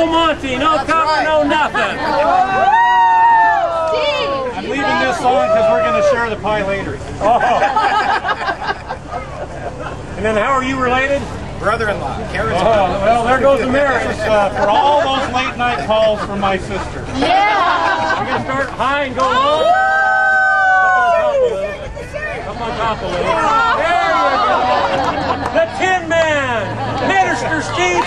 Monty, no cover, right. no nothing. I'm leaving this on because we're going to share the pie later. Oh. And then how are you related? Brother-in-law, Karen's oh, well, there goes the marriage. Uh, for all those late night calls from my sister. Yeah. We're going to start high and go low. Up on top of it. There you go. The Tin Man, Minister Steve